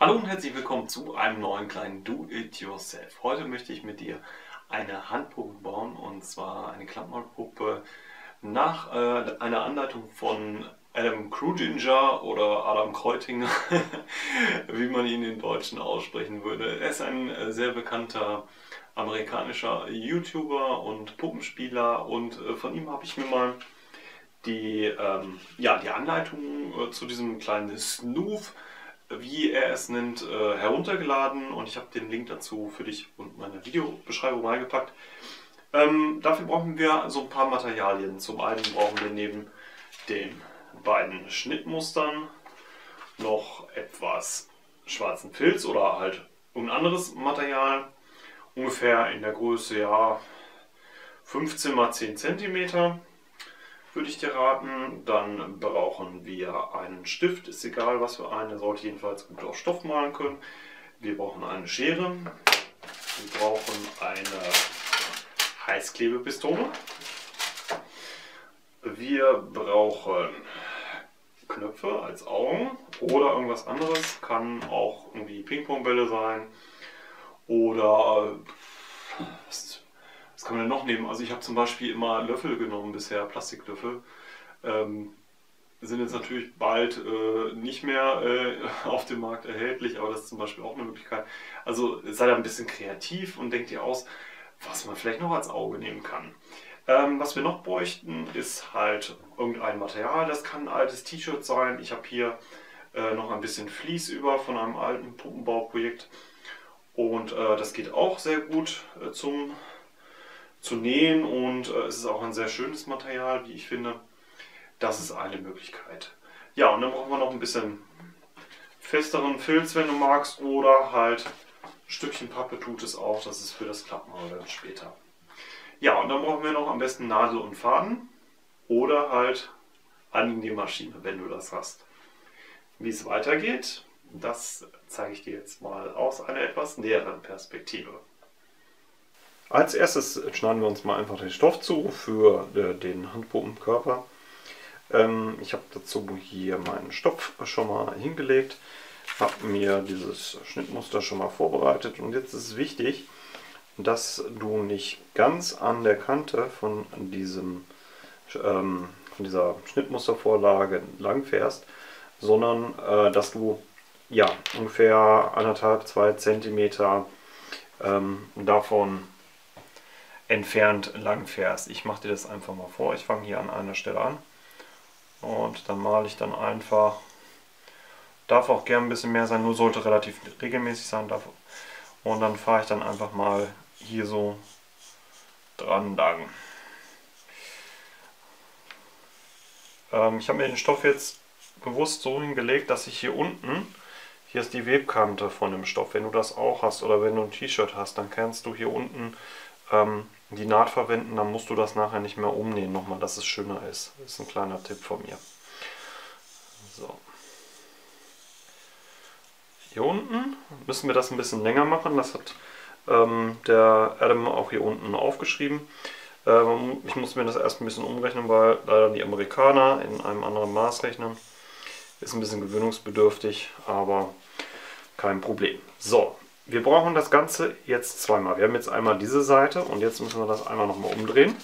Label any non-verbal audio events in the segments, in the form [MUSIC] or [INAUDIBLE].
Hallo und herzlich willkommen zu einem neuen kleinen Do-It-Yourself. Heute möchte ich mit dir eine Handpuppe bauen und zwar eine Klappmaulpuppe nach äh, einer Anleitung von Adam Kruginger oder Adam Kreutinger, [LAUGHS] wie man ihn in Deutschen aussprechen würde. Er ist ein äh, sehr bekannter amerikanischer YouTuber und Puppenspieler und äh, von ihm habe ich mir mal die, ähm, ja, die Anleitung äh, zu diesem kleinen Snoof, wie er es nennt, äh, heruntergeladen und ich habe den Link dazu für dich und meine Videobeschreibung mal gepackt. Ähm, dafür brauchen wir so ein paar Materialien. Zum einen brauchen wir neben den beiden Schnittmustern noch etwas schwarzen Filz oder halt ein anderes Material ungefähr in der Größe ja 15 x 10 cm würde ich dir raten. Dann brauchen wir einen Stift, ist egal was für einen, der sollte jedenfalls gut auf Stoff malen können. Wir brauchen eine Schere, wir brauchen eine Heißklebepistole, wir brauchen Knöpfe als Augen oder irgendwas anderes, kann auch irgendwie Ping-Pong-Bälle sein. Oder was, was, kann man denn noch nehmen? Also ich habe zum Beispiel immer Löffel genommen bisher, Plastiklöffel. Ähm, sind jetzt natürlich bald äh, nicht mehr äh, [LAUGHS] auf dem Markt erhältlich, aber das ist zum Beispiel auch eine Möglichkeit. Also seid ein bisschen kreativ und denkt ihr aus, was man vielleicht noch als Auge nehmen kann. Ähm, was wir noch bräuchten, ist halt irgendein Material. Das kann ein altes T-Shirt sein. Ich habe hier äh, noch ein bisschen Vlies über von einem alten Puppenbauprojekt. Und äh, das geht auch sehr gut äh, zum zu nähen und äh, es ist auch ein sehr schönes Material, wie ich finde. Das ist eine Möglichkeit. Ja, und dann brauchen wir noch ein bisschen festeren Filz, wenn du magst, oder halt ein Stückchen Pappe tut es auch. Das ist für das Klappmaul dann später. Ja, und dann brauchen wir noch am besten Nadel und Faden oder halt Angenehmaschine, wenn du das hast. Wie es weitergeht, das zeige ich dir jetzt mal aus einer etwas näheren Perspektive. Als erstes schneiden wir uns mal einfach den Stoff zu für äh, den Handpuppenkörper. Ähm, ich habe dazu hier meinen Stoff schon mal hingelegt, habe mir dieses Schnittmuster schon mal vorbereitet und jetzt ist es wichtig, dass du nicht ganz an der Kante von, diesem, ähm, von dieser Schnittmustervorlage lang fährst, sondern äh, dass du ja, ungefähr anderthalb, zwei Zentimeter ähm, davon entfernt lang fährst. Ich mache dir das einfach mal vor. Ich fange hier an einer Stelle an und dann male ich dann einfach. Darf auch gern ein bisschen mehr sein, nur sollte relativ regelmäßig sein. Darf, und dann fahre ich dann einfach mal hier so dran lang. Ähm, ich habe mir den Stoff jetzt bewusst so hingelegt, dass ich hier unten hier ist die Webkante von dem Stoff. Wenn du das auch hast oder wenn du ein T-Shirt hast, dann kannst du hier unten ähm, die Naht verwenden. Dann musst du das nachher nicht mehr umnähen nochmal, dass es schöner ist. Das ist ein kleiner Tipp von mir. So. Hier unten müssen wir das ein bisschen länger machen. Das hat ähm, der Adam auch hier unten aufgeschrieben. Ähm, ich muss mir das erst ein bisschen umrechnen, weil leider die Amerikaner in einem anderen Maß rechnen. Ist ein bisschen gewöhnungsbedürftig, aber kein Problem. So, wir brauchen das Ganze jetzt zweimal. Wir haben jetzt einmal diese Seite und jetzt müssen wir das einmal nochmal umdrehen,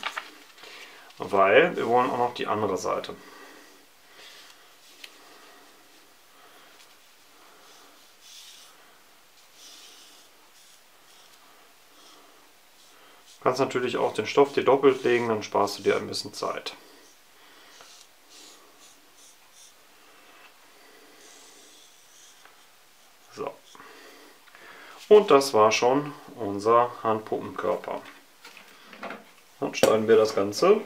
weil wir wollen auch noch die andere Seite. Du kannst natürlich auch den Stoff dir doppelt legen, dann sparst du dir ein bisschen Zeit. Und das war schon unser Handpuppenkörper. Dann schneiden wir das Ganze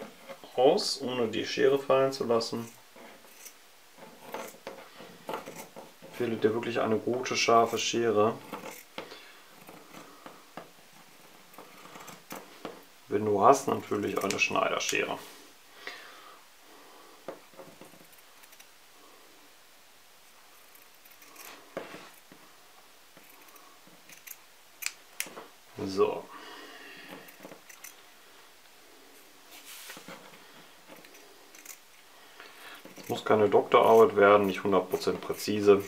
aus, ohne die Schere fallen zu lassen. Wähle dir wirklich eine gute, scharfe Schere. Wenn du hast, natürlich eine Schneiderschere. geschaukelt werden, nicht 100% präzise.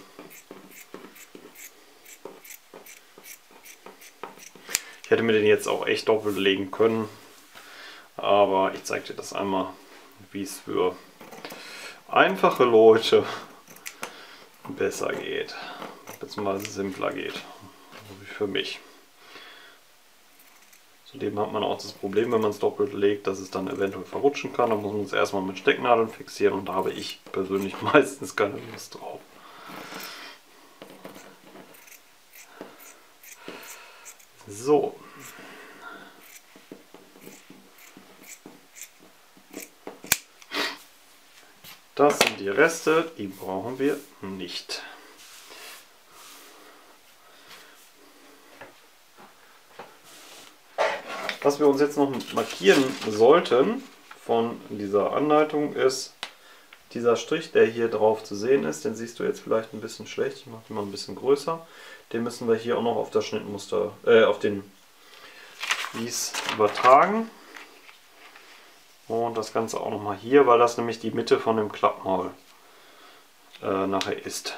Ich hätte mir den jetzt auch echt doppelt legen können, aber ich zeige dir das einmal, wie es für einfache Leute besser geht, beziehungsweise simpler geht, wie für mich. Zudem hat man auch das Problem, wenn man es doppelt legt, dass es dann eventuell verrutschen kann. Da muss man es erstmal mit Stecknadeln fixieren und da habe ich persönlich [LAUGHS] meistens keine Lust drauf. So. Das sind die Reste, die brauchen wir nicht. Was wir uns jetzt noch markieren sollten von dieser Anleitung ist dieser Strich, der hier drauf zu sehen ist. Den siehst du jetzt vielleicht ein bisschen schlecht. Ich mache den mal ein bisschen größer. Den müssen wir hier auch noch auf das Schnittmuster, äh, auf den Vlies übertragen. Und das Ganze auch nochmal hier, weil das nämlich die Mitte von dem Klappmaul äh, nachher ist.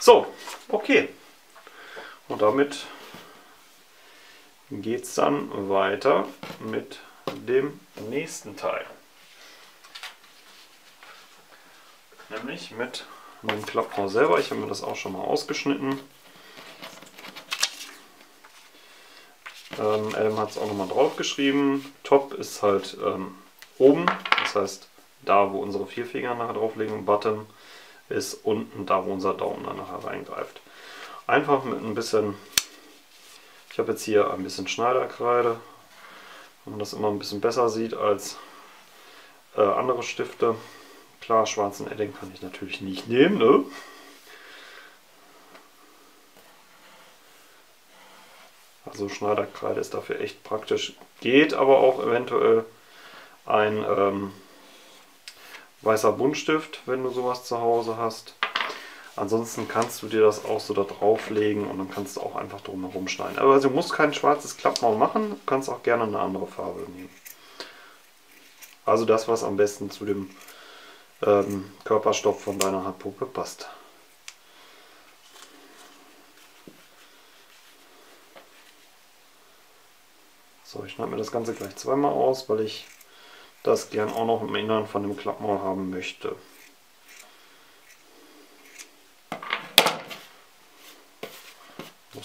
So, okay. Und damit geht es dann weiter mit dem nächsten Teil. Nämlich mit dem Klappmaul selber. Ich habe mir das auch schon mal ausgeschnitten. Ähm, Adam hat es auch nochmal drauf geschrieben. Top ist halt ähm, oben, das heißt da, wo unsere vier Finger nachher drauf liegen. Bottom ist unten, da, wo unser Daumen dann nachher reingreift. Einfach mit ein bisschen ich habe jetzt hier ein bisschen Schneiderkreide, wenn man das immer ein bisschen besser sieht als äh, andere Stifte. Klar, schwarzen Edding kann ich natürlich nicht nehmen, ne? Also Schneiderkreide ist dafür echt praktisch. Geht aber auch eventuell ein ähm, weißer Buntstift, wenn du sowas zu Hause hast. Ansonsten kannst du dir das auch so da drauflegen und dann kannst du auch einfach drum herum schneiden. Aber also du musst kein schwarzes Klappmaul machen, du kannst auch gerne eine andere Farbe nehmen. Also das, was am besten zu dem ähm, Körperstoff von deiner Handpuppe passt. So, ich schneide mir das Ganze gleich zweimal aus, weil ich das gern auch noch im Innern von dem Klappmaul haben möchte.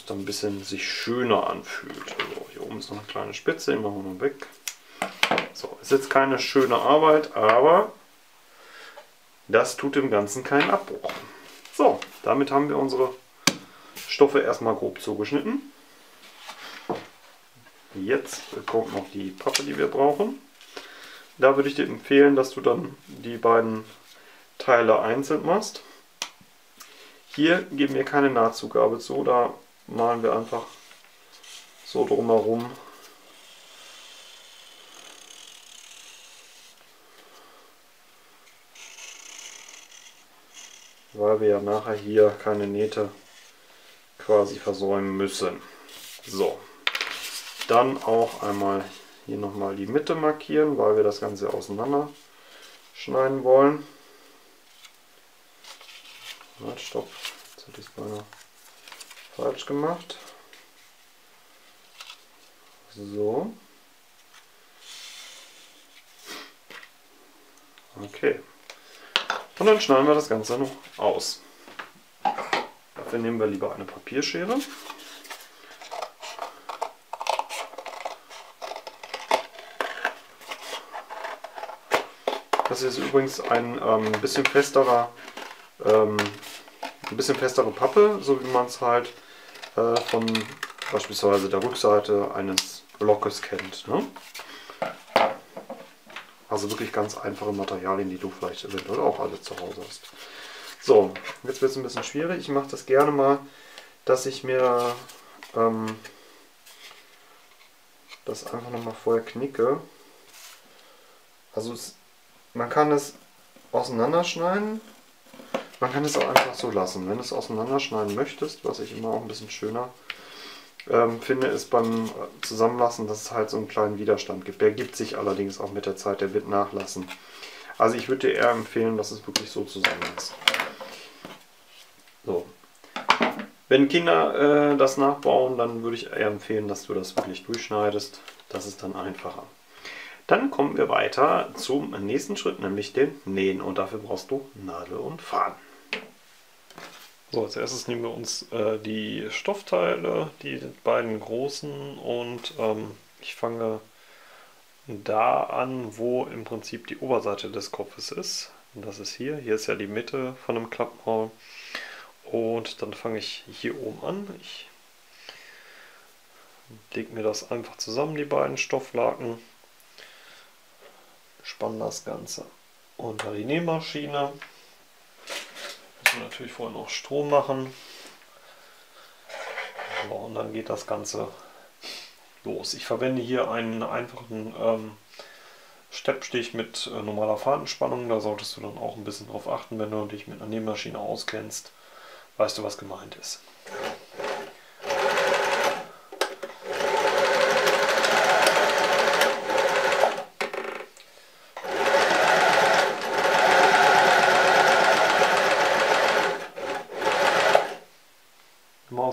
Dann ein bisschen sich schöner anfühlt. Also hier oben ist noch eine kleine Spitze, die machen wir noch weg. So, ist jetzt keine schöne Arbeit, aber das tut dem Ganzen keinen Abbruch. So, damit haben wir unsere Stoffe erstmal grob zugeschnitten. Jetzt kommt noch die Pappe, die wir brauchen. Da würde ich dir empfehlen, dass du dann die beiden Teile einzeln machst. Hier geben wir keine Nahtzugabe zu, da malen wir einfach so drumherum. Weil wir ja nachher hier keine Nähte quasi versäumen müssen. So, dann auch einmal hier nochmal die Mitte markieren, weil wir das Ganze auseinander schneiden wollen. Stopp, jetzt hätte ich es beinahe falsch gemacht. So. Okay. Und dann schneiden wir das Ganze noch aus. Dafür nehmen wir lieber eine Papierschere. Das ist übrigens ein ähm, bisschen festerer, ähm, ein bisschen festere Pappe, so wie man es halt äh, von beispielsweise der Rückseite eines Blockes kennt. Ne? Also wirklich ganz einfache Materialien, die du vielleicht eventuell auch alle zu Hause hast. So, jetzt wird es ein bisschen schwierig. Ich mache das gerne mal, dass ich mir ähm, das einfach nochmal vorher knicke. Also es, man kann es auseinanderschneiden man kann es auch einfach so lassen. Wenn du es auseinanderschneiden möchtest, was ich immer auch ein bisschen schöner ähm, finde, ist beim Zusammenlassen, dass es halt so einen kleinen Widerstand gibt. Der gibt sich allerdings auch mit der Zeit, der wird nachlassen. Also ich würde dir eher empfehlen, dass es wirklich so zusammenlässt. So. Wenn Kinder äh, das nachbauen, dann würde ich eher empfehlen, dass du das wirklich durchschneidest. Das ist dann einfacher. Dann kommen wir weiter zum nächsten Schritt, nämlich dem Nähen. Und dafür brauchst du Nadel und Faden. So, als erstes nehmen wir uns äh, die Stoffteile, die beiden großen und ähm, ich fange da an, wo im Prinzip die Oberseite des Kopfes ist. Und das ist hier. Hier ist ja die Mitte von dem Klappmaul. Und dann fange ich hier oben an. Ich lege mir das einfach zusammen, die beiden Stofflaken. Spanne das Ganze unter die Nähmaschine. Müssen wir natürlich vorher noch Strom machen. So, und dann geht das Ganze los. Ich verwende hier einen einfachen ähm, Steppstich mit äh, normaler Fadenspannung. Da solltest du dann auch ein bisschen drauf achten, wenn du dich mit einer Nähmaschine auskennst. Weißt du, was gemeint ist.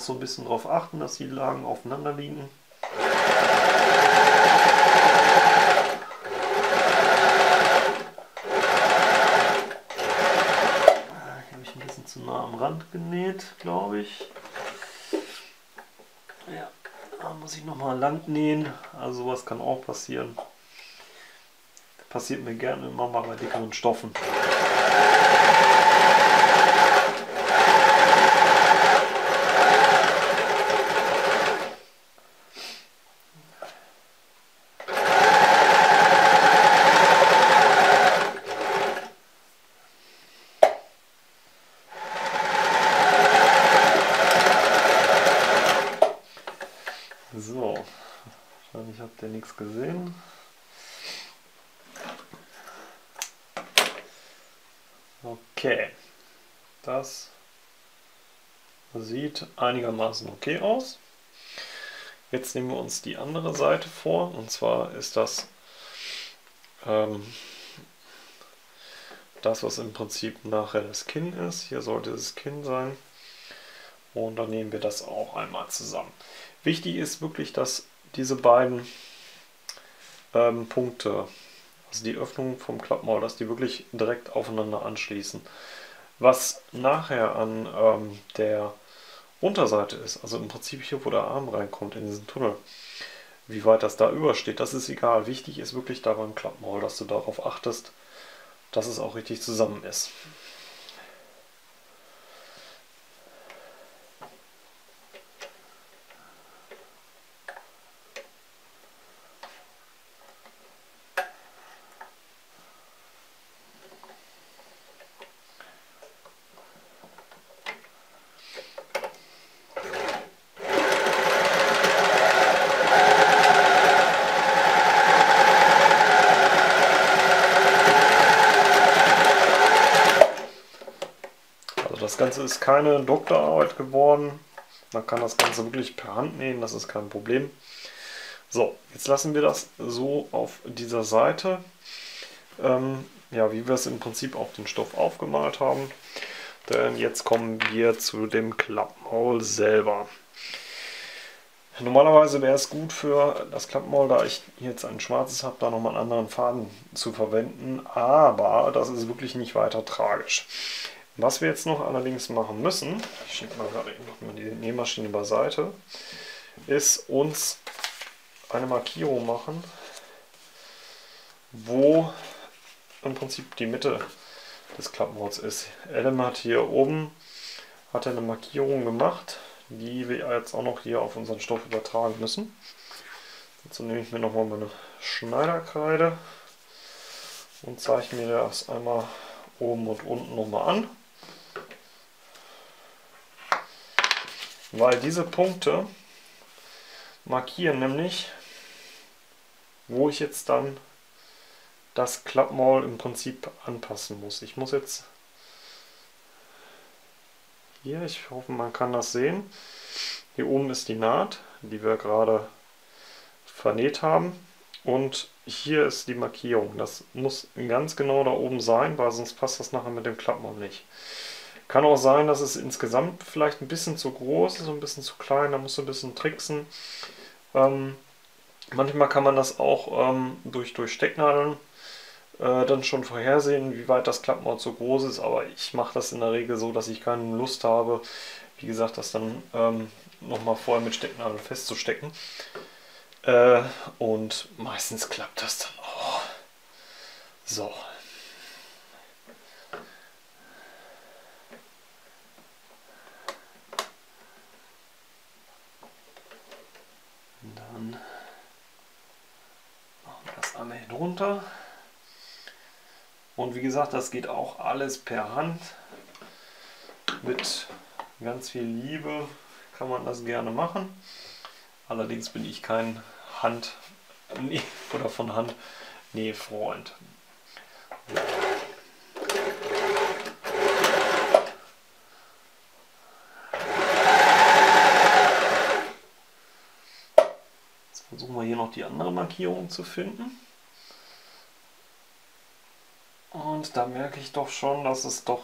Auch so ein bisschen darauf achten, dass die Lagen aufeinander liegen. Rand genäht, glaube ich. Ja, da muss ich nochmal lang nähen. Also sowas kann auch passieren. Passiert mir gerne immer mal bei dickeren Stoffen. Einigermaßen okay aus. Jetzt nehmen wir uns die andere Seite vor und zwar ist das ähm, das, was im Prinzip nachher das Kinn ist. Hier sollte das Kinn sein und dann nehmen wir das auch einmal zusammen. Wichtig ist wirklich, dass diese beiden ähm, Punkte, also die Öffnung vom Klappmaul, dass die wirklich direkt aufeinander anschließen. Was nachher an ähm, der Unterseite ist, also im Prinzip hier, wo der Arm reinkommt in diesen Tunnel, wie weit das da übersteht, das ist egal. Wichtig ist wirklich da beim dass du darauf achtest, dass es auch richtig zusammen ist. Ganze ist keine Doktorarbeit geworden. Man kann das Ganze wirklich per Hand nähen, das ist kein Problem. So, jetzt lassen wir das so auf dieser Seite, ähm, ja, wie wir es im Prinzip auf den Stoff aufgemalt haben. Denn jetzt kommen wir zu dem Klappmaul selber. Normalerweise wäre es gut für das Klappmaul, da ich jetzt ein schwarzes habe, da nochmal einen anderen Faden zu verwenden. Aber das ist wirklich nicht weiter tragisch. Was wir jetzt noch allerdings machen müssen, ich schiebe mal gerade noch mal die Nähmaschine beiseite, ist uns eine Markierung machen, wo im Prinzip die Mitte des Klappmauls ist. Adam hat hier oben hat eine Markierung gemacht, die wir jetzt auch noch hier auf unseren Stoff übertragen müssen. Dazu nehme ich mir nochmal meine Schneiderkreide und zeichne mir das einmal oben und unten nochmal an. Weil diese Punkte markieren nämlich, wo ich jetzt dann das Klappmaul im Prinzip anpassen muss. Ich muss jetzt hier, ich hoffe man kann das sehen, hier oben ist die Naht, die wir gerade vernäht haben und hier ist die Markierung. Das muss ganz genau da oben sein, weil sonst passt das nachher mit dem Klappmaul nicht. Kann auch sein, dass es insgesamt vielleicht ein bisschen zu groß ist, ein bisschen zu klein, da musst du ein bisschen tricksen. Ähm, manchmal kann man das auch ähm, durch, durch Stecknadeln äh, dann schon vorhersehen, wie weit das Klappmaul zu groß ist, aber ich mache das in der Regel so, dass ich keine Lust habe, wie gesagt, das dann ähm, nochmal vorher mit Stecknadeln festzustecken. Äh, und meistens klappt das dann auch. So. Dann machen wir das einmal hier drunter. Und wie gesagt, das geht auch alles per Hand. Mit ganz viel Liebe kann man das gerne machen. Allerdings bin ich kein Hand oder von Hand Nähfreund. Jetzt versuchen wir hier noch die andere Markierung zu finden. Und da merke ich doch schon, dass es doch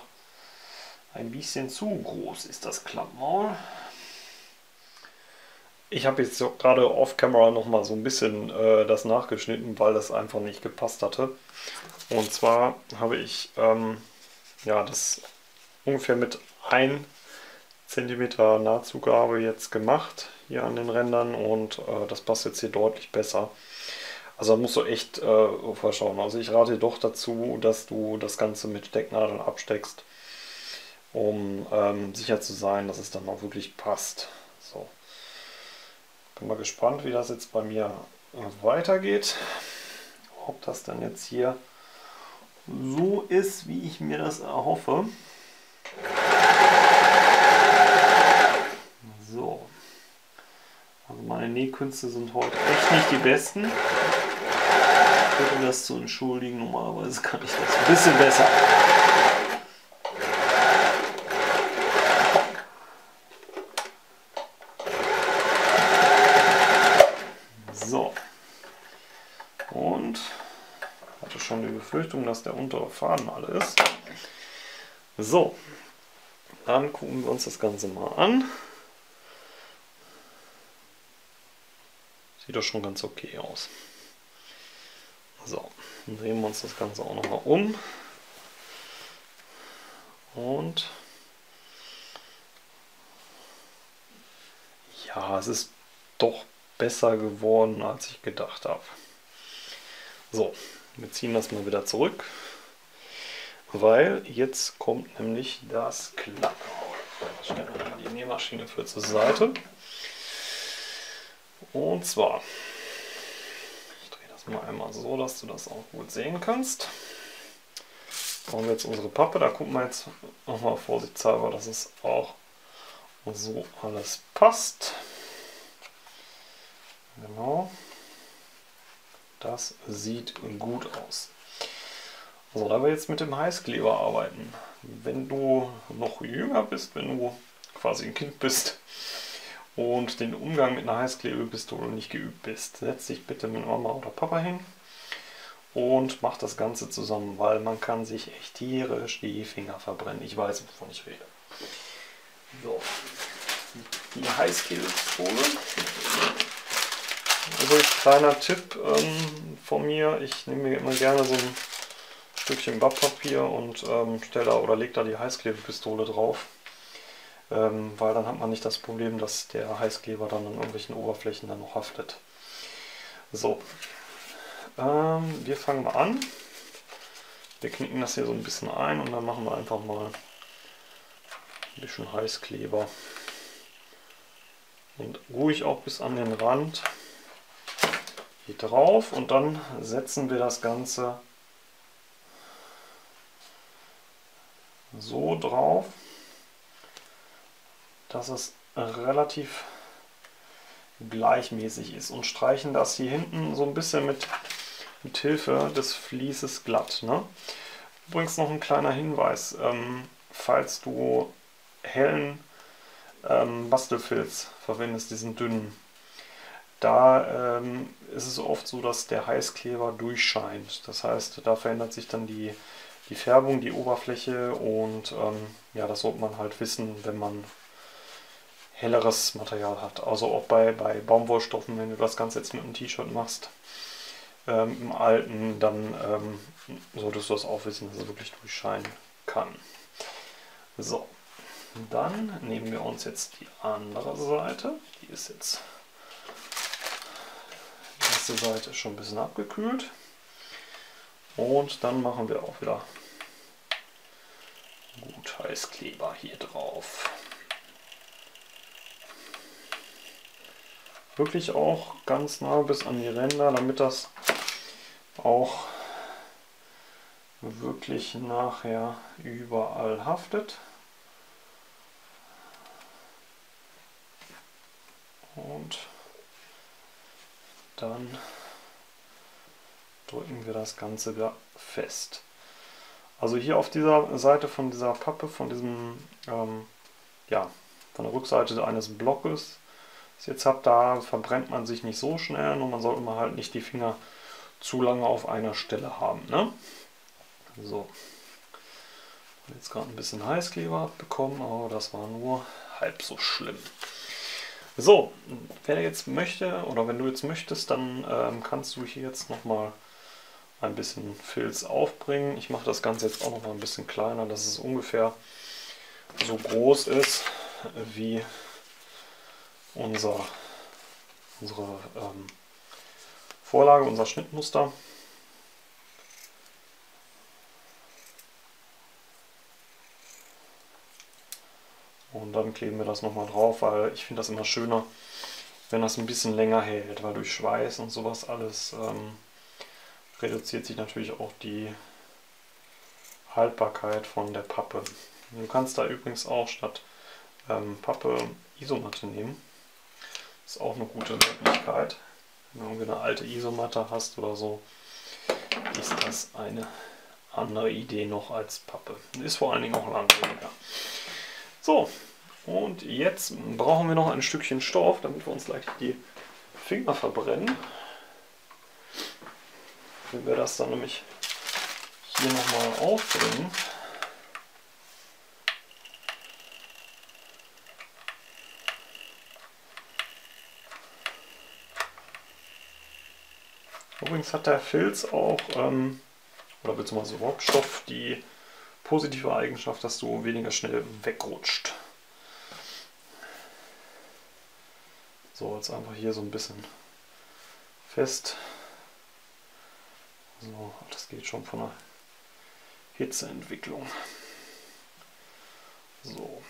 ein bisschen zu groß ist, das Klappmaul. Ich habe jetzt gerade off-camera nochmal so ein bisschen äh, das nachgeschnitten, weil das einfach nicht gepasst hatte. Und zwar habe ich ähm, ja, das ungefähr mit 1 cm Nahtzugabe jetzt gemacht hier an den Rändern und äh, das passt jetzt hier deutlich besser. Also da musst du echt äh, verschauen. Also ich rate doch dazu, dass du das Ganze mit Stecknadeln absteckst, um ähm, sicher zu sein, dass es dann auch wirklich passt. So. Bin mal gespannt, wie das jetzt bei mir weitergeht. Ob das dann jetzt hier so ist, wie ich mir das erhoffe. So. Also meine Nähkünste sind heute echt nicht die besten bitte das zu entschuldigen. Normalerweise kann ich das ein bisschen besser. So. Und hatte schon die Befürchtung, dass der untere Faden alle ist. So. Dann gucken wir uns das Ganze mal an. Sieht doch schon ganz okay aus. So, drehen wir uns das Ganze auch nochmal um. Und ja, es ist doch besser geworden, als ich gedacht habe. So, wir ziehen das mal wieder zurück, weil jetzt kommt nämlich das Klappen. Stellen wir mal die Nähmaschine für zur Seite. Und zwar mal einmal so, dass du das auch gut sehen kannst. Brauchen wir jetzt unsere Pappe, da gucken wir jetzt nochmal vorsichtshalber, dass es auch so alles passt. Genau. Das sieht gut aus. So, da wir jetzt mit dem Heißkleber arbeiten. Wenn du noch jünger bist, wenn du quasi ein Kind bist, und den Umgang mit einer Heißklebepistole nicht geübt bist, setz dich bitte mit Mama oder Papa hin und mach das Ganze zusammen, weil man kann sich echt tierisch die Finger verbrennen. Ich weiß, wovon ich rede. So, die Heißklebepistole. Also kleiner Tipp ähm, von mir, ich nehme mir immer gerne so ein Stückchen Backpapier und ähm, stelle da oder lege da die Heißklebepistole drauf ähm, weil dann hat man nicht das Problem, dass der Heißkleber dann an irgendwelchen Oberflächen dann noch haftet. So, ähm, wir fangen mal an. Wir knicken das hier so ein bisschen ein und dann machen wir einfach mal ein bisschen Heißkleber. Und ruhig auch bis an den Rand hier drauf und dann setzen wir das Ganze so drauf dass es relativ gleichmäßig ist und streichen das hier hinten so ein bisschen mit, mit Hilfe des Vlieses glatt. Ne? Übrigens noch ein kleiner Hinweis, ähm, falls du hellen ähm, Bastelfilz verwendest, diesen dünnen, da ähm, ist es oft so, dass der Heißkleber durchscheint. Das heißt, da verändert sich dann die die Färbung, die Oberfläche und ähm, ja, das sollte man halt wissen, wenn man helleres Material hat. Also auch bei, bei Baumwollstoffen, wenn du das Ganze jetzt mit einem T-Shirt machst, ähm, im alten, dann ähm, solltest du das auch wissen, dass es wirklich durchscheinen kann. So, dann nehmen wir uns jetzt die andere Seite. Die ist jetzt die erste Seite schon ein bisschen abgekühlt. Und dann machen wir auch wieder gut Heißkleber hier drauf. Wirklich auch ganz nah bis an die Ränder, damit das auch wirklich nachher überall haftet. Und dann drücken wir das Ganze wieder fest. Also hier auf dieser Seite von dieser Pappe, von diesem, ähm, ja, von der Rückseite eines Blockes, das jetzt habt, da verbrennt man sich nicht so schnell und man sollte mal halt nicht die Finger zu lange auf einer Stelle haben. Ne? So. Jetzt gerade ein bisschen Heißkleber bekommen, aber das war nur halb so schlimm. So, wer jetzt möchte oder wenn du jetzt möchtest, dann ähm, kannst du hier jetzt nochmal ein bisschen Filz aufbringen. Ich mache das Ganze jetzt auch noch mal ein bisschen kleiner, dass es ungefähr so groß ist wie unser, unsere ähm, Vorlage, unser Schnittmuster. Und dann kleben wir das nochmal drauf, weil ich finde das immer schöner, wenn das ein bisschen länger hält, weil durch Schweiß und sowas alles ähm, reduziert sich natürlich auch die Haltbarkeit von der Pappe. Du kannst da übrigens auch statt ähm, Pappe Isomatte nehmen. Ist auch eine gute Möglichkeit. Wenn du eine alte Isomatte hast oder so, ist das eine andere Idee noch als Pappe. Ist vor allen Dingen auch langlebiger. So, und jetzt brauchen wir noch ein Stückchen Stoff, damit wir uns gleich die Finger verbrennen. Wenn wir das dann nämlich hier nochmal aufbringen, Übrigens hat der Filz auch, ähm, oder beziehungsweise Rockstoff, die positive Eigenschaft, dass du weniger schnell wegrutscht. So, jetzt einfach hier so ein bisschen fest so, das geht schon von der Hitzeentwicklung. So.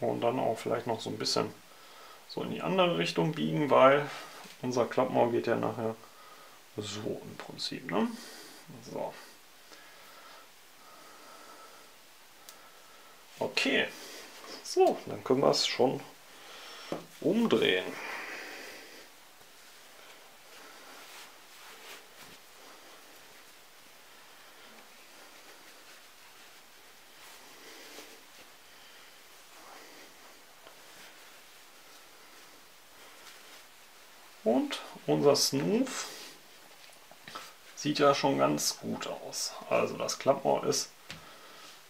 Und dann auch vielleicht noch so ein bisschen so in die andere Richtung biegen, weil unser Klappmauer geht ja nachher so im Prinzip. Ne? So. Okay. So, dann können wir es schon umdrehen. Und unser Smooth sieht ja schon ganz gut aus. Also das Klappmauer ist,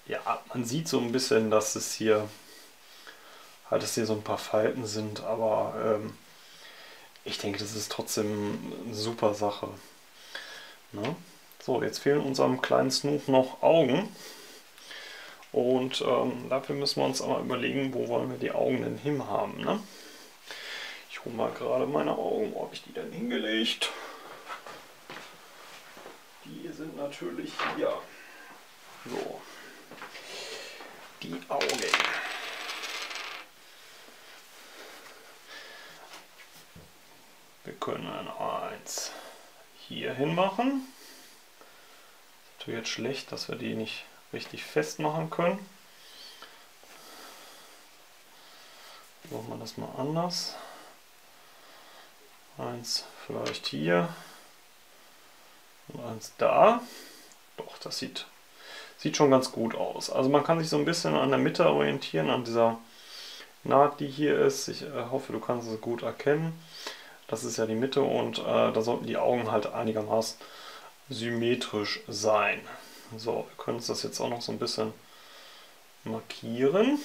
ja, man sieht so ein bisschen, dass es hier, halt, dass hier so ein paar Falten sind, aber ähm, ich denke, das ist trotzdem eine super Sache. Ne? So, jetzt fehlen unserem kleinen Snoop noch Augen. Und ähm, dafür müssen wir uns aber überlegen, wo wollen wir die Augen denn hin haben. Ne? Ich hole mal gerade meine Augen. Wo habe ich die denn hingelegt? Die sind natürlich hier. So. Die Augen. Wir können eins hier hin machen. Natürlich jetzt schlecht, dass wir die nicht richtig festmachen können. Machen wir das mal anders. Eins vielleicht hier und eins da. Doch, das sieht, sieht schon ganz gut aus. Also man kann sich so ein bisschen an der Mitte orientieren, an dieser Naht, die hier ist. Ich äh, hoffe, du kannst es gut erkennen. Das ist ja die Mitte und äh, da sollten die Augen halt einigermaßen symmetrisch sein. So, wir können uns das jetzt auch noch so ein bisschen markieren.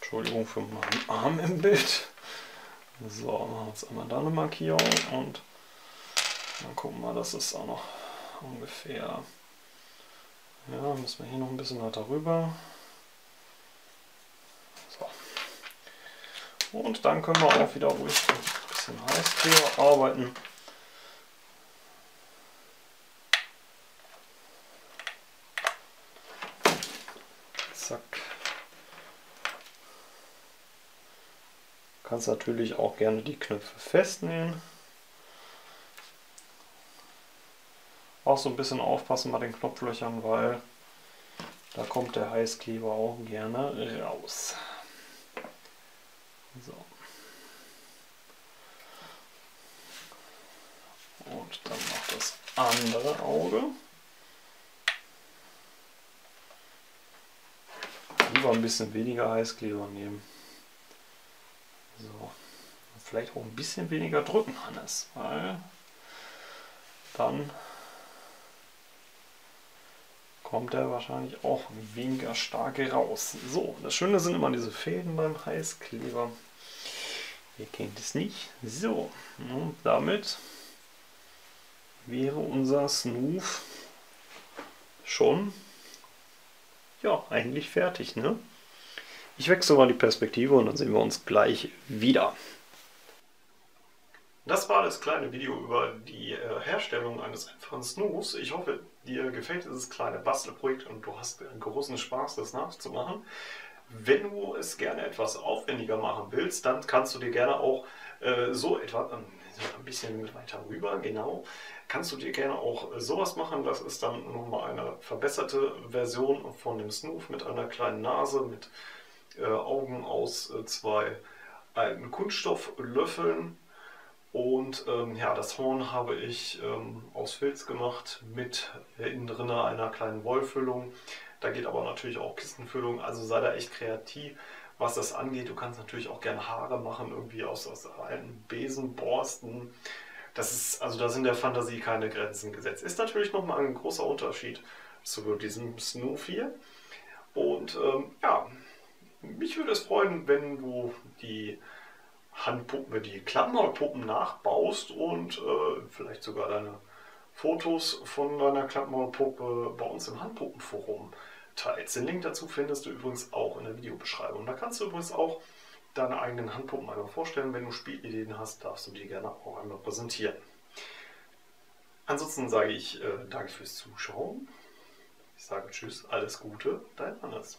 Entschuldigung für meinen Arm im Bild. So, machen wir jetzt einmal da eine Markierung und dann gucken wir, das ist auch noch ungefähr. Ja, müssen wir hier noch ein bisschen weiter rüber. So. Und dann können wir auch wieder ruhig ein bisschen Heißkleber arbeiten. Zack. Kannst natürlich auch gerne die Knöpfe festnehmen. Auch so ein bisschen aufpassen bei den Knopflöchern, weil da kommt der Heißkleber auch gerne raus. So. Und dann noch das andere Auge. Lieber ein bisschen weniger Heißkleber nehmen. So. Vielleicht auch ein bisschen weniger drücken, Hannes, weil dann kommt er wahrscheinlich auch weniger stark raus. So, das Schöne sind immer diese Fäden beim Heißkleber. Ihr kennt es nicht. So, und damit wäre unser Snoof schon ja, eigentlich fertig. Ne? Ich wechsle mal die Perspektive und dann sehen wir uns gleich wieder. Das war das kleine Video über die äh, Herstellung eines einfachen Snooze. Ich hoffe, dir gefällt dieses kleine Bastelprojekt und du hast großen Spaß, das nachzumachen. Wenn du es gerne etwas aufwendiger machen willst, dann kannst du dir gerne auch äh, so etwa ähm, ein bisschen weiter rüber, genau, kannst du dir gerne auch sowas machen. Das ist dann nochmal eine verbesserte Version von dem Snoof mit einer kleinen Nase, mit äh, Augen aus äh, zwei alten Kunststofflöffeln und ähm, ja, das Horn habe ich ähm, aus Filz gemacht mit innen drin einer kleinen Wollfüllung. Da geht aber natürlich auch Kistenfüllung, also sei da echt kreativ, was das angeht. Du kannst natürlich auch gerne Haare machen, irgendwie aus, aus alten Besenborsten. Das ist, also da sind der Fantasie keine Grenzen gesetzt. Ist natürlich nochmal ein großer Unterschied zu diesem Snoof hier. Und ähm, ja, mich würde es freuen, wenn du die Handpuppen, die Klappmaulpuppen nachbaust und äh, vielleicht sogar deine Fotos von deiner Klappmaulpuppe bei uns im Handpuppenforum teilst. Den Link dazu findest du übrigens auch in der Videobeschreibung. Da kannst du übrigens auch deine eigenen Handpuppen einmal vorstellen. Wenn du Spielideen hast, darfst du die gerne auch einmal präsentieren. Ansonsten sage ich äh, danke fürs Zuschauen. Ich sage Tschüss, alles Gute, dein Hannes.